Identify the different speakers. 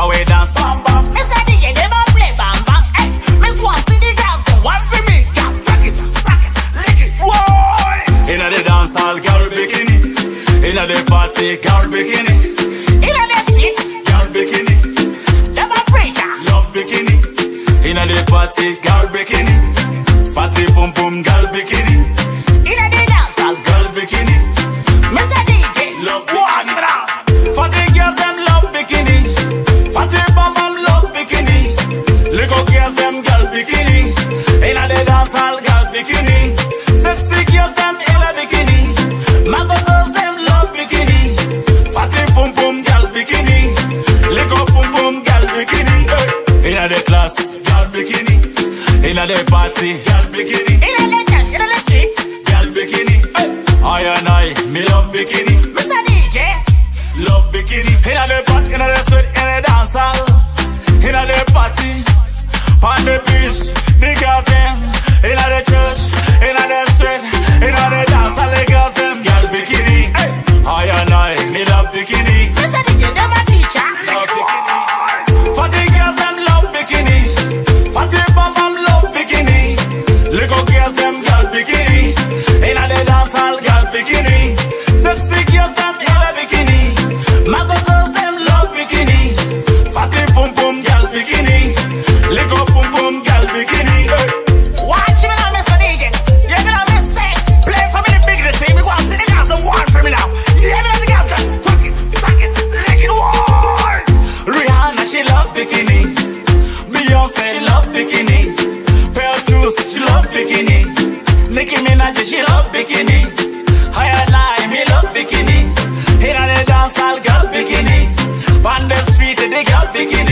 Speaker 1: how we dance, bam bam.
Speaker 2: Mr. DJ, they don't play bam bam. Hey, me and see the girls, them one for me. Girl, tuck it, suck it, lick it. Whoa!
Speaker 1: Inna the dance hall, girl bikini. Inna the party, girl bikini.
Speaker 2: Inna the seat,
Speaker 1: Girl bikini,
Speaker 2: them a preacher.
Speaker 1: love bikini. Inna the party, girl bikini. Fatty pum pum, girl bikini.
Speaker 2: Inna the
Speaker 1: party, girl bikini.
Speaker 2: Inna the church, inna the street,
Speaker 1: Girl bikini. Hey. I and I, me love bikini.
Speaker 2: Mr. DJ,
Speaker 1: Love bikini. Inna the pot, inna the sweat, bikini. Beyonce love bikini. Pearl Juice she love bikini. Nicki Minaj she love bikini. Higher lie me love bikini. Inna the dance hall girl bikini. On the street the girl bikini.